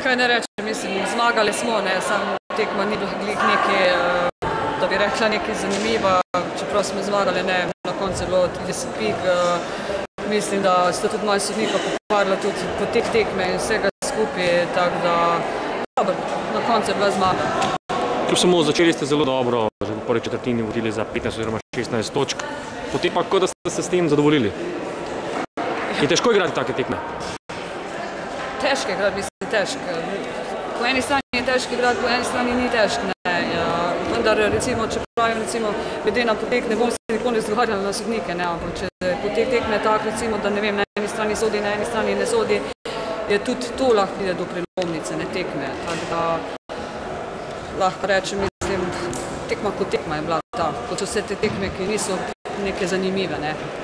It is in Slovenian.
Kaj ne rečem, mislim, zmagali smo, ne, samo tekma ni bila glih neki, eh, da bi rekla nekaj zanimiva, čeprav smo zmagali, ne, na koncu je bilo 30 pik, eh, mislim, da sta tudi malo sodnika pokvarila tudi po teh tekme in vsega skupaj, tako da, dobro, na koncu je bila zmaga. Kljub samo začeli ste zelo dobro, že v prvi četrtini vodili za 15 oziroma 16 točk, potem pa kot da ste se s tem zadovoljili. Je težko igrati take tekme? Težko igrati, mislim, težko. Po eni strani je težko igrati, po eni strani ni težko. Ne. Ja, vendar, recimo, če pravim, recimo, glede na potek, ne bom se nikoli zgovarjala na sodnike, ne, ampak če potek tekme tak, recimo, da ne vem, na eni strani sodi, na eni strani ne sodi, je tudi to lahko pride do prelomnice, ne tekme. Tako da lahko rečem, mislim, tekma kot tekma je bila ta, kot vse te tekme, ki niso neke zanimive. Ne.